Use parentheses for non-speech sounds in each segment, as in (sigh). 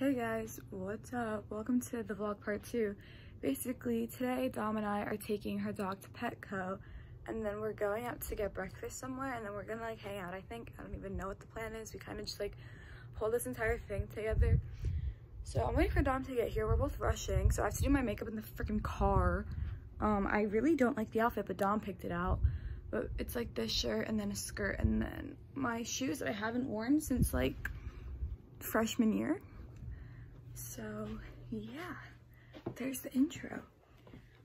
Hey guys, what's up? Welcome to the vlog part two. Basically, today Dom and I are taking her dog to Petco and then we're going out to get breakfast somewhere and then we're gonna like hang out, I think. I don't even know what the plan is. We kind of just like pulled this entire thing together. So I'm waiting for Dom to get here. We're both rushing, so I have to do my makeup in the freaking car. Um, I really don't like the outfit, but Dom picked it out. But it's like this shirt and then a skirt and then my shoes that I haven't worn since like freshman year. So yeah, there's the intro.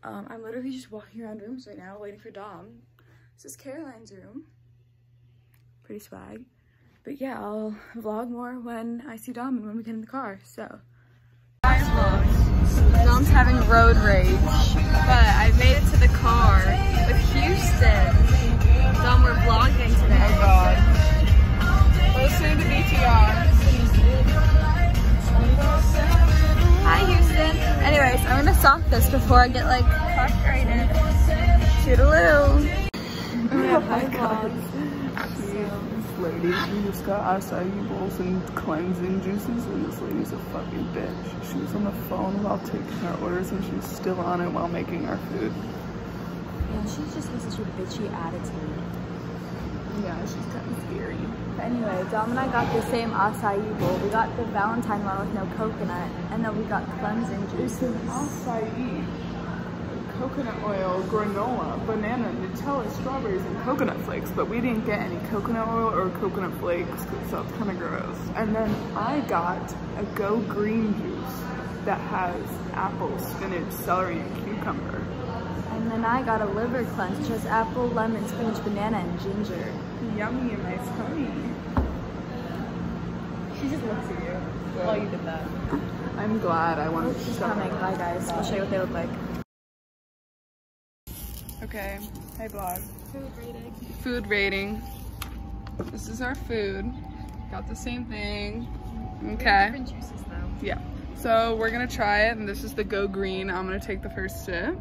Um, I'm literally just walking around rooms right now waiting for Dom. This is Caroline's room. Pretty swag. But yeah, I'll vlog more when I see Dom and when we get in the car, so. Dom's having road rage, but I made it to the car with Houston. Dom, we're vlogging today. Oh god. Listening to BTR. Hi, Houston. Anyways, I'm gonna stop this before I get like frustrated. Toodaloo. Oh my god. This lady, we just got acai bowls and cleansing juices, and this lady's a fucking bitch. She was on the phone while taking our orders, and she's still on it while making our food. And she just has such a bitchy attitude. Yeah, she's kind of scary. Anyway, Dom and I got the same acai bowl. We got the Valentine one with no coconut, and then we got cleansing juices. Acai, coconut oil, granola, banana, Nutella, strawberries, and coconut flakes. But we didn't get any coconut oil or coconut flakes because that's kind of gross. And then I got a Go Green juice that has apple, spinach, celery, and cucumber. And then I got a liver cleanse, which has apple, lemon, spinach, banana, and ginger. Yummy and nice tummy. She just looks at you while oh, you did that. I'm glad I wanted to She's show coming. her. Bye, guys. I'll show you what they look like. Okay, hey vlog. Food rating. Food rating. This is our food. Got the same thing. Okay. Different juices, though. Yeah. So we're gonna try it, and this is the Go Green. I'm gonna take the first sip.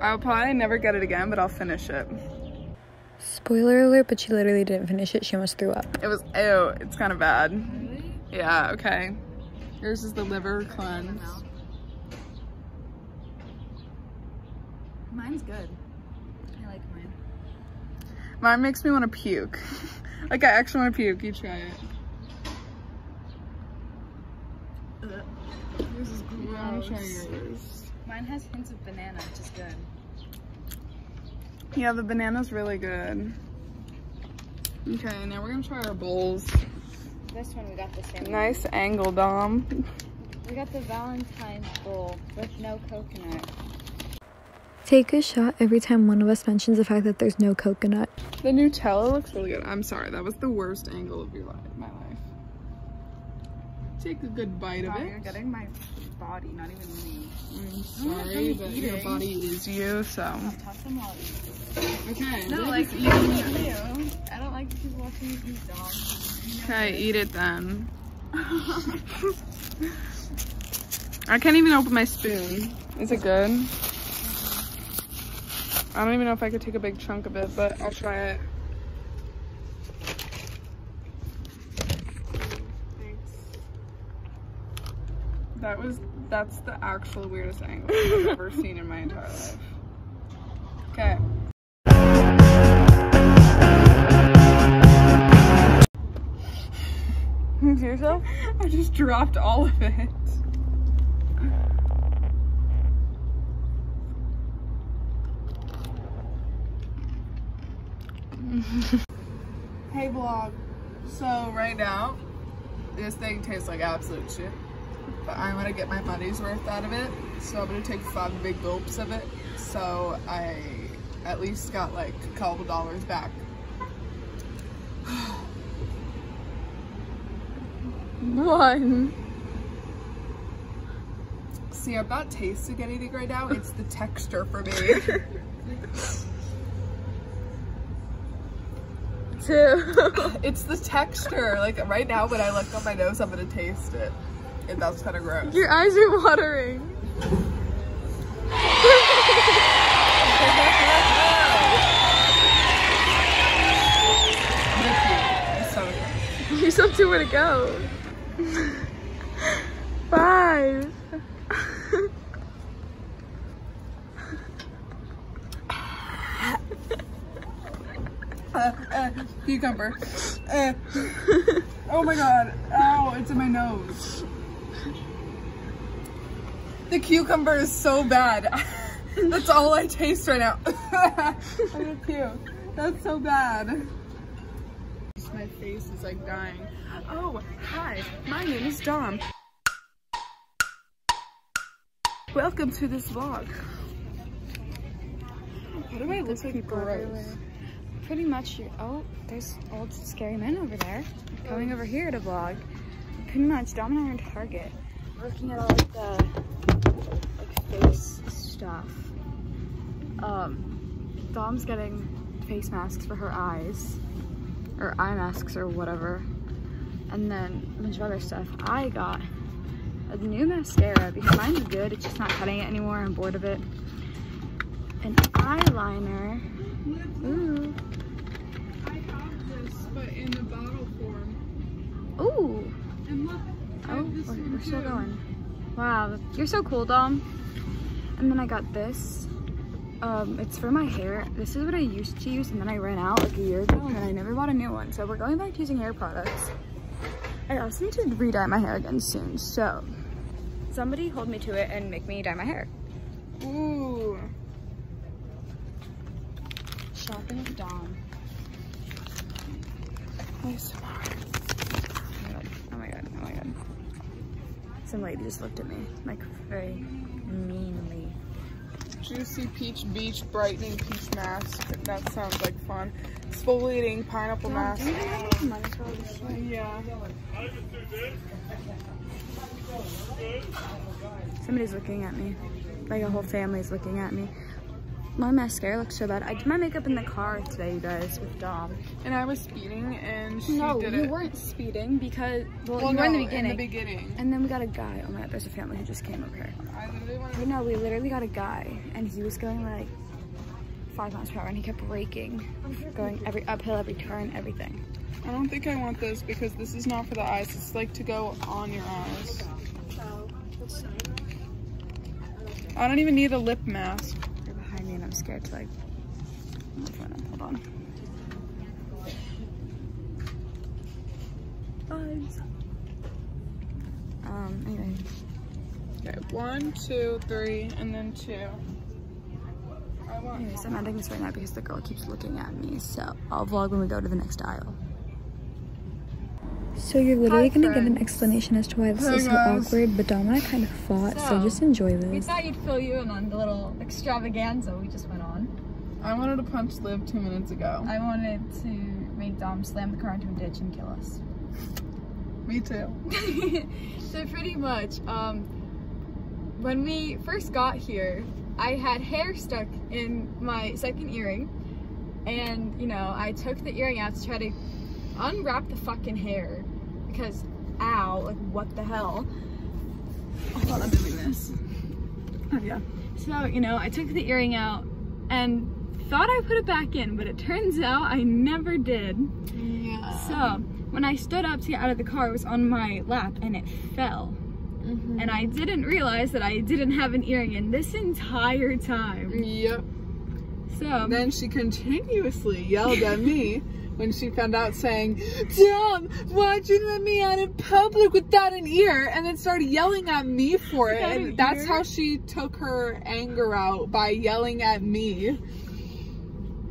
I'll probably never get it again, but I'll finish it. Spoiler alert, but she literally didn't finish it. She almost threw up. It was, ew, it's kind of bad. Really? Yeah, okay. Yours is the liver cleanse. Mine's good. I like mine. Mine makes me want to puke. (laughs) like I actually want to puke. You try it. Yours is gross. Mine has hints of banana, which is good. Yeah, the banana's really good. Okay, now we're gonna try our bowls. This one we got the same. Nice angle, Dom. We got the Valentine's bowl with no coconut. Take a shot every time one of us mentions the fact that there's no coconut. The Nutella looks really good. I'm sorry, that was the worst angle of your life, my life. Take a good bite of it. you're getting my body, not even me. I'm sorry, really but your body is you, so. Toss them while eating. Okay. No, like just you. I don't like people watching me eat dogs. Okay, eat it then. I can't even open my spoon. Is it good? I don't even know if I could take a big chunk of it, but I'll try it. That was, that's the actual weirdest angle I've ever (laughs) seen in my entire life. Okay. You (laughs) see yourself? I just dropped all of it. (laughs) hey vlog. So right now, this thing tastes like absolute shit. But I'm gonna get my money's worth out of it. So I'm gonna take five big gulps of it. So I at least got like a couple dollars back. (sighs) One. See, I'm not tasting anything right now. It's the texture for me. (laughs) Two. (laughs) it's the texture. Like right now, when I look on my nose, I'm gonna taste it, and that's kind of gross. Your eyes are watering. You still have two more to go. Five. Uh, uh, cucumber. Uh. oh my god. Ow, it's in my nose. The cucumber is so bad. (laughs) That's all I taste right now. I'm gonna puke. That's so bad. My face is like dying. Oh, hi. My name is Dom. Welcome to this vlog. How do I look like people gross? Pretty much, oh, there's old scary men over there coming over here to vlog. Pretty much, Dom and I are in Target, looking at all like the face stuff. Um, Dom's getting face masks for her eyes, or eye masks or whatever, and then a bunch of other stuff. I got a new mascara because mine's good. It's just not cutting it anymore. I'm bored of it. An eyeliner. Ooh. I have this, but in the bottle form. Ooh. And look, I Oh, have this we're, one we're still too. going. Wow, you're so cool, Dom. And then I got this. Um, it's for my hair. This is what I used to use, and then I ran out like a year ago, and I never bought a new one. So we're going back to using hair products. I also need to re-dye my hair again soon. So somebody hold me to it and make me dye my hair. Ooh. Shopping with Dom. Nice. Oh my god, oh my god, oh my god. Some lady just looked at me, like very meanly. Juicy Peach Beach Brightening Peach Mask. That sounds like fun. Exfoliating Pineapple Mask. Might as well just like- Yeah. Somebody's looking at me. Like a whole family's looking at me. My mascara looks so bad. I did my makeup in the car today, you guys, with Dom. And I was speeding and she no, did you it. weren't speeding because, well, Well, you were in the beginning. In the beginning. and then we got a guy. Oh my god, there's a family who just came over here. I literally wanted But no, we literally got a guy, and he was going like five miles per hour, and he kept braking, going every uphill, every turn, everything. I don't think I want this because this is not for the eyes. It's like to go on your eyes. I don't even need a lip mask. They're behind me, and I'm scared to like. Hold on. Vibes. Um. Anyway. Okay, one, two, three, and then two. I want Anyways, I'm ending this right now because the girl keeps looking at me. So I'll vlog when we go to the next aisle. So you're literally Hi, gonna get an explanation as to why this Hi, is so guys. awkward, but Dom and I kind of fought, so So, just enjoy this. We thought you'd fill you in on the little extravaganza we just went on. I wanted to punch Liv two minutes ago. I wanted to make Dom slam the car into a ditch and kill us. (laughs) Me too. (laughs) so pretty much, um, when we first got here, I had hair stuck in my second earring, and you know, I took the earring out to try to unwrap the fucking hair because, ow, like what the hell? Hold on, I'm doing this. Oh yeah. So you know, I took the earring out and thought I put it back in, but it turns out I never did. Yeah. So when I stood up to get out of the car, it was on my lap and it fell. Mm-hmm. And I didn't realize that I didn't have an earring in this entire time. Yep. So Then she continuously yelled at me (laughs) when she found out saying, Dom, why'd you let me out in public without an ear? And then started yelling at me for it. Without And that's ear? how she took her anger out by yelling at me.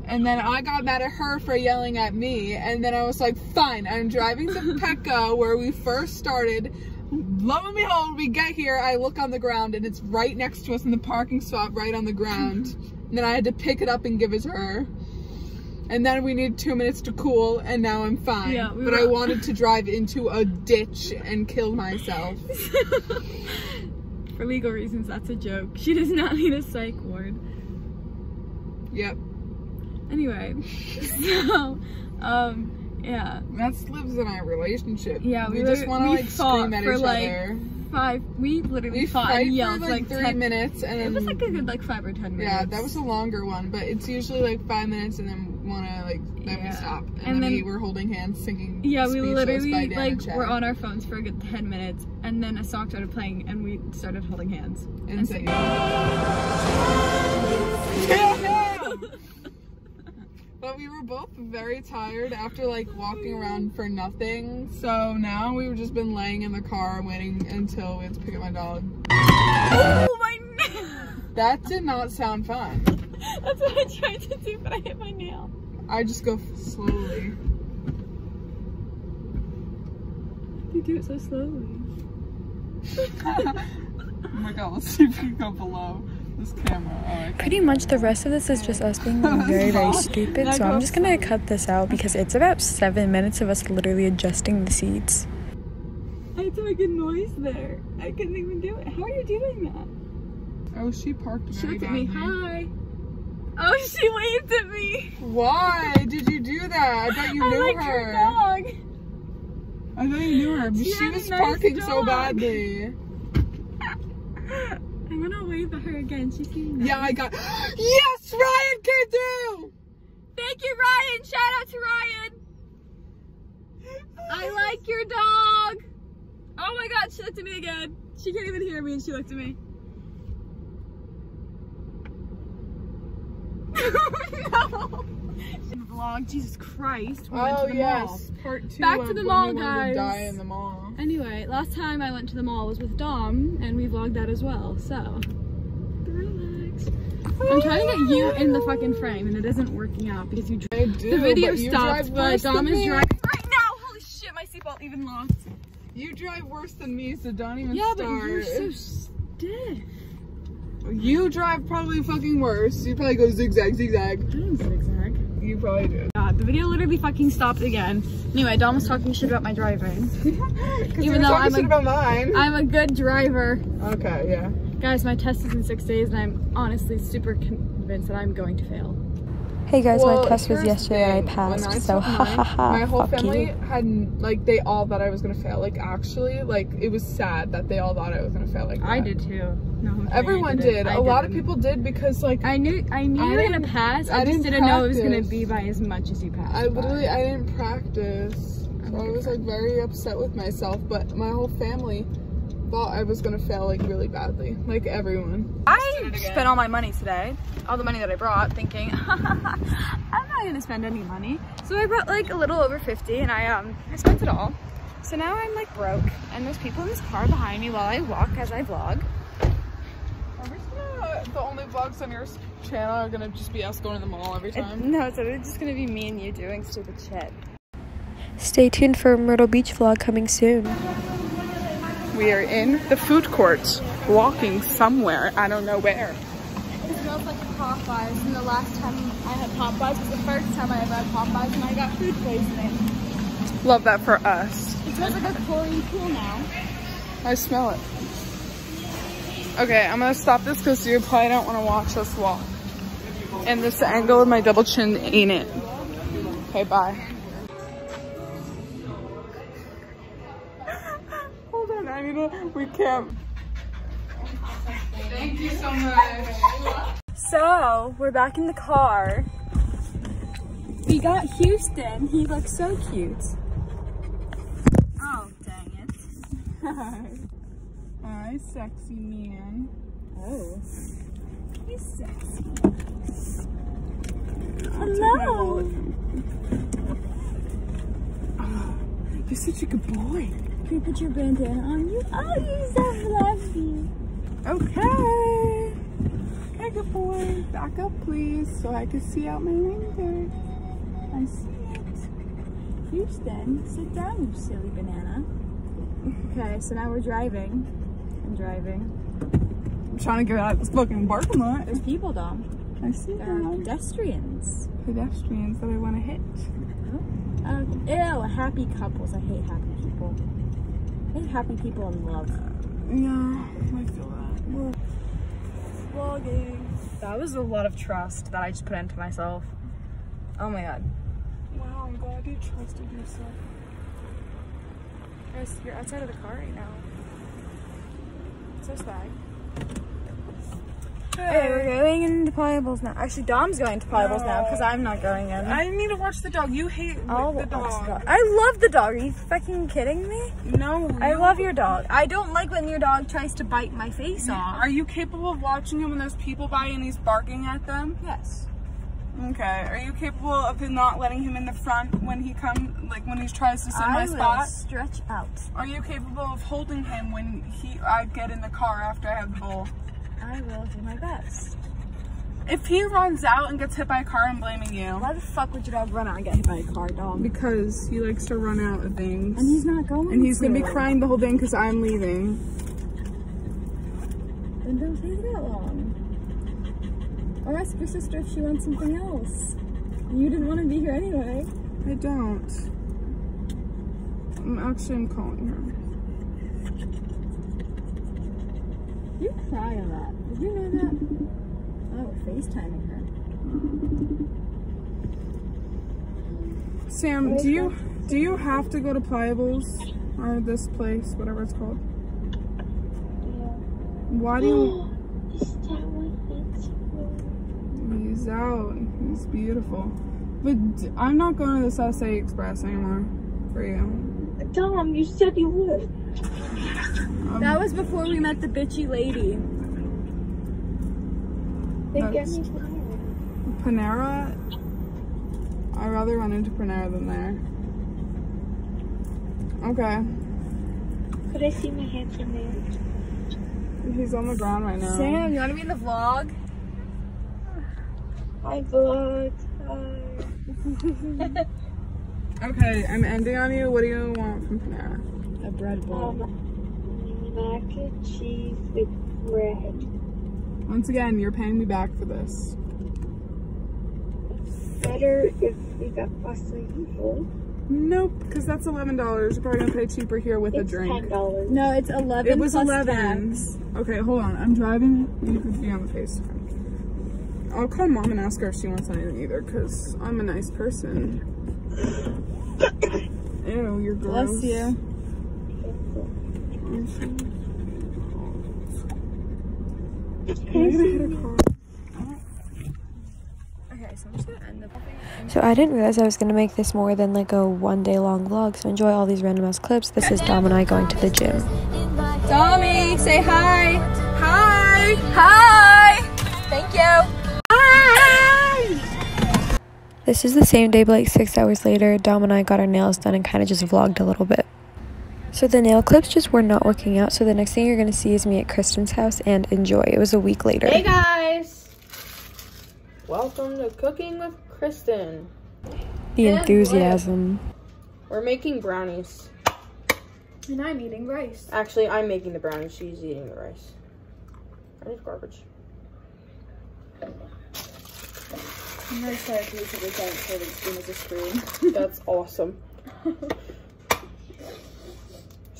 And then I got mad at her for yelling at me. And then I was like, fine, I'm driving to (laughs) Petco where we first started. Lo and behold, we get here, I look on the ground and it's right next to us in the parking spot, right on the ground. (laughs) And then I had to pick it up and give it to her. And then we need two minutes to cool, and now I'm fine. Yeah, we but were- I wanted to drive into a ditch and kill myself. (laughs) for legal reasons, that's a joke. She does not need a psych ward. Yep. Anyway, (laughs) so um, yeah, That's lives in our relationship. Yeah, we, we just want to like scream at each like, other. Five. We literally We fought and yelled for for like, three minutes, and It was like a good like five or ten minutes. yeah, that was a longer one, but it's usually like five minutes, and then wanna like then Yeah. we stop and, And then, we then- were holding hands singing. Yeah, we literally like were on our phones for a good ten minutes, and then a song started playing, and we started holding hands and and singing. singing. But we were both very tired after like walking around for nothing. So now we've just been laying in the car waiting until we had to pick up my dog. oh my nail! That did not sound fun. That's what I tried to do, but I hit my nail. I just go slowly. You do it so slowly. (laughs) Oh my god, let's see if we can go below this camera. Oh, I. Pretty much the rest of this is just us being (laughs) very, very stupid. So I'm just gonna cut this out because it's about seven minutes of us literally adjusting the seats. I had to make a noise there. I couldn't even do it. How are you doing that? Oh, she parked She very looked at me. Hi. Oh, (laughs) she waved at me. Why did you do that? I thought you I knew like her. her dog. I thought you knew her. She She, was nice parking so badly. I'm gonna wave at her again. She's seeing Yeah, I got. (gasps) yes, Ryan came through. Thank you, Ryan. Shout out to Ryan. I (laughs) like your dog. Oh my god, she looked at me again. She can't even hear me and she looked at me. (laughs) no. Vlog, Jesus Christ. We went Oh to the mall. yes, part two. Back to the mall, we wanted to guys. Die in the mall. Anyway, last time I went to the mall was with Dom, and we vlogged that as well. So. I'm trying to get you in the fucking frame, and it isn't working out because you. drive. The video stopped, but Dom is driving right now. Holy shit, my seatbelt even locked. You drive worse than me, so don't even Yeah, start. but you're so stiff. You drive probably fucking worse. You probably go zigzag, zigzag. I didn't zigzag. You probably do. God, the video literally fucking stopped again. Anyway, Dom was talking shit about my driving. (laughs) Even though I'm shit about mine. I'm a good driver. okay, yeah. Guys, my test is in six days, and I'm honestly super convinced that I'm going to fail. Hey guys, Well, my test was yesterday and I passed. I So ha ha ha. My whole fuck family you. had like they all thought I was gonna fail. Like actually, like it was sad that they all thought I was gonna fail. Like I did too. No, I'm Everyone didn't. did. I A lot of people did because like I knew I knew I you were gonna didn't- pass. I, I just didn't didn't know it was gonna be by as much as you passed. I by. literally I didn't practice. So I was like very upset with myself. But my whole family thought I was gonna fail like really badly. Like everyone. I spent all my money today, all the money that I brought, thinking (laughs) I'm not gonna spend any money. So I brought like a little over 50, and I um I spent it all. So now I'm like broke, and there's people in this car behind me while I walk as I vlog. Are we gonna, the only vlogs on your channel are gonna just be us going to the mall every It, time? no, it's just gonna be me and you doing stupid shit. Stay tuned for a Myrtle Beach vlog coming soon. We are in the food court, walking somewhere. I don't know where. It smells like Popeyes, and the last time I had Popeyes was the first time I ever had Popeyes, and I got food poisoning. Love that for us. It smells like a chlorine pool now. I smell it. Okay, I'm gonna stop this because you probably don't want to watch us walk. And this angle of my double chin ain't it. Okay, bye. Hold on, I need to, we can't. Thank you so much. So, we're back in the car. We got Houston. He looks so cute. Oh, dang it. Hi. (laughs) Hi, sexy man. Oh. He's sexy. Hello. Oh, (gasps) you're such a good boy. Can you put your bandana on you? Oh, you're so fluffy. Okay. Okay, good boy. Back up, please, so I can see out my window. I see it. Houston, sit down, you silly banana. Okay, so now we're driving. I'm driving. I'm trying to get out of this fucking parking lot. There's people, Dom. I see There are them. pedestrians. Pedestrians that I want to hit. Uh, ew, happy couples. I hate happy people. I hate happy people in love. Yeah, I feel that. Vlogging. That was a lot of trust that I just put into myself. Oh my god. Wow, I'm glad you trusted yourself. Chris, you're outside of the car right now. So swag. Okay, we're going into Playa Bowls now. Actually, Dom's going to Playa Bowls now because I'm not going in. I need to watch the dog. You hate I'll the dog. the dog. I love the dog. Are you fucking kidding me? No. I you- love your dog. I don't like when your dog tries to bite my face off. Are you capable of watching him when there's people by and he's barking at them? Yes. Okay. Are you capable of not letting him in the front when he comes, like when he tries to sit I my will spot? stretch out. Are you capable of holding him when he I get in the car after I have the bowl? I will do my best. If he runs out and gets hit by a car, I'm blaming you. Why the fuck would your dog run out and get hit by a car, Dom? Because he likes to run out of things. And he's not going. And he's gonna be crying the whole thing because I'm leaving. Then don't take that long. Or ask your sister if she wants something else. You didn't want to be here anyway. I don't. I'm actually I'm calling her. You cry a lot. Did you know that? Oh, we're FaceTiming her. Sam, do you do you have to go to Playa Bowls or this place, whatever it's called? Yeah. Why do you? (gasps) He's out. He's beautiful. But I'm not going to this SA Express anymore for you. Dom, you said you would. That was before we met the bitchy lady. Then get That's- me fired. Panera. I'd rather run into Panera than there. Okay. Could I see my handsome man? He's on the ground right now. Sam, you want to be in the vlog? I vlog. Hi. Okay, I'm ending on you. What do you want from Panera? A bread bowl. Um, mac and cheese with bread. Once again, you're paying me back for this. Better if we got acai bowl. Nope, because that's eleven dollars. You're probably gonna pay cheaper here with a It's ten drink. dollars. No, it's 11 It was plus eleven. tax. Okay, hold on. I'm driving. You can be on the FaceTime. I'll call mom and ask her if she wants anything either, because I'm a nice person. (coughs) Ew, you're gross. Bless you. Can I get a car? Okay, so I'm just gonna end the So I didn't realize I was gonna make this more than like a one day long vlog. So enjoy all these random ass clips. This is Dom and I going to the gym. Dommy, say hi. Hi. Hi. Thank you. Hi. This is the same day, but like six hours later, Dom and I got our nails done and kind of just vlogged a little bit. So the nail clips just were not working out. So the next thing you're gonna see is me at Kristen's house and enjoy. It was a week later. Hey guys! Welcome to Cooking with Kristen. The enthusiasm. We're making brownies. And I'm eating rice. Actually, I'm making the brownies. She's eating the rice. That is garbage. I'm gonna start to use a giant serving spoon as a spoon. That's awesome. (laughs)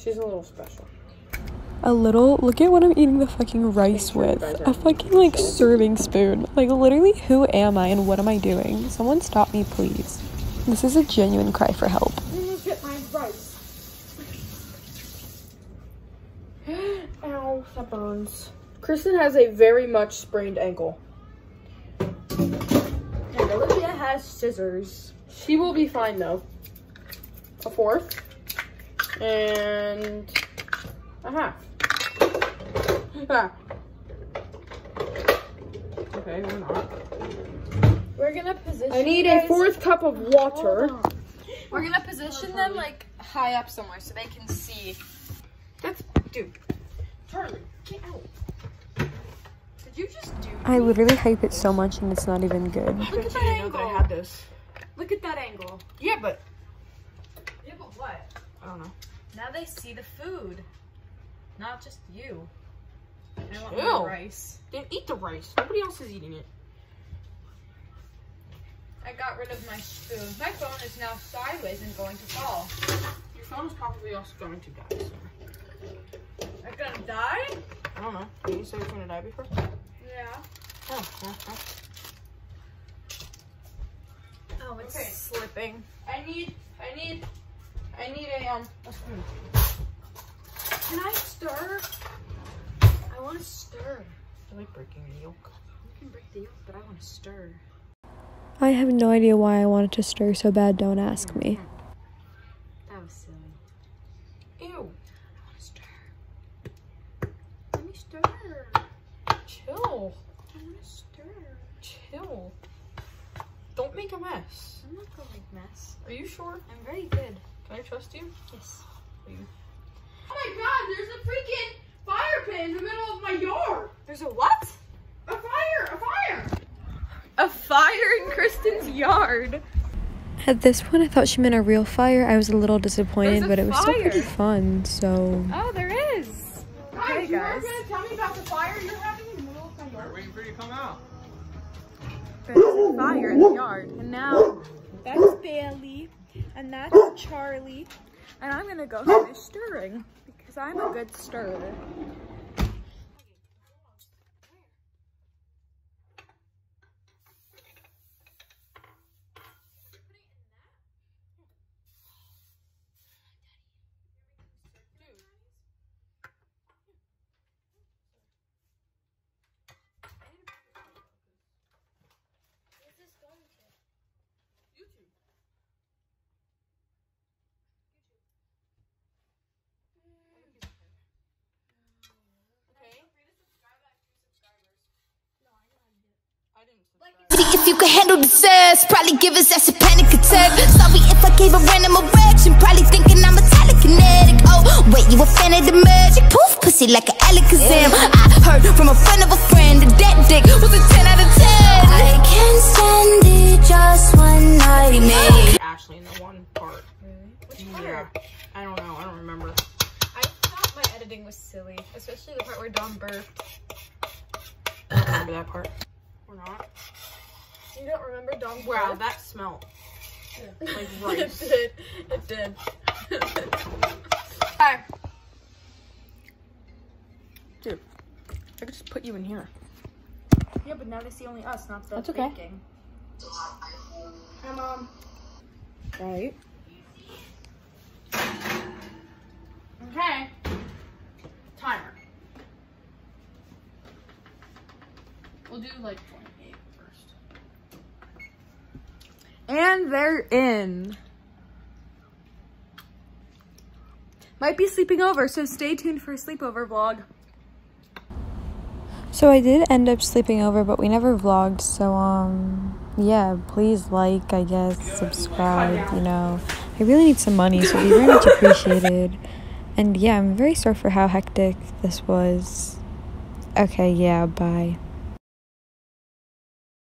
She's a little special. A little. Look at what I'm eating the fucking rice with. A fucking like serving spoon. Like literally, who am I and what am I doing? Someone stop me, please. This is a genuine cry for help. Get my rice. (gasps) Ow, that burns. Kristen has a very much sprained ankle. And Olivia has scissors. She will be fine though. A fourth. And a half. Ah. Okay, we're not. We're gonna position. I need you a fourth cup of water. We're gonna position them like high up somewhere so they can see. That's dude. Charlie, get out. Did you just do? I literally hype it so much and it's not even good. Look at that I know that I angle. had this. Look at that angle. Yeah, but Yeah, but what? I don't know. Now they see the food, not just you. I want Ew. more rice. Then eat the rice. Nobody else is eating it. I got rid of my spoon. Uh, my phone is now sideways and going to fall. Your phone is probably also going to die. So. It's gonna die? I don't know. Did you say it's gonna die before? Yeah. Oh, well, well. Oh, it's Okay. slipping. I need, I need, I need a um a spoon. Can I stir? I want to stir. I like breaking the yolk. You can break the yolk, but I want to stir. I have no idea why I wanted to stir so bad, don't ask me. That was silly. Ew. I want to stir. Let me stir. Chill. I want to stir. Chill. Don't make a mess. I'm not gonna make mess. Are you sure? I'm very good. Can I trust you? Yes. Are you? Oh my god, there's a freaking fire pit in the middle of my yard. There's a what? A fire, a fire. A fire in Kristen's yard. At this point, I thought she meant a real fire. I was a little disappointed, a but it was still pretty fun, so. Oh, there is. Guys, Okay, you guys. were gonna tell me about the fire you're having in the middle of my yard. Waiting for you to come out. There's a fire in the yard. And now that's Bailey. And that's Charlie. And I'm gonna go finish stirring. Because I'm a good stirrer. Handle the sass. Probably give us that's a panic attack. Sorry if I gave a random erection. Probably thinking I'm a telekinetic. Oh, wait, you a fan of the magic? Poof, pussy like an Alakazam. I heard from a friend of a friend that that dick was a 10 out of 10. I can't stand it just one night, man. Actually, in the one part. Which Yeah. I don't know. I don't remember. I thought my editing was silly. Especially the part where Dom burped. I don't remember that part. Or not. You don't remember Dom Wow, that smelled like (laughs) it did. It did. (laughs) Hi. Dude, I could just put you in here. Yeah, but now they see only us, not the That's okay. baking. Hi, mom. Right. Okay. Timer. We'll do like 28 first. They're in. Might be sleeping over, so stay tuned for a sleepover vlog. So I did end up sleeping over, but we never vlogged. So um, yeah, please like, I guess, subscribe. You know, I really need some money, so it'd be very much (laughs) appreciated. And yeah, I'm very sorry for how hectic this was. Okay, yeah, bye.